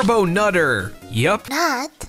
Turbo Nutter. Yup. Nut?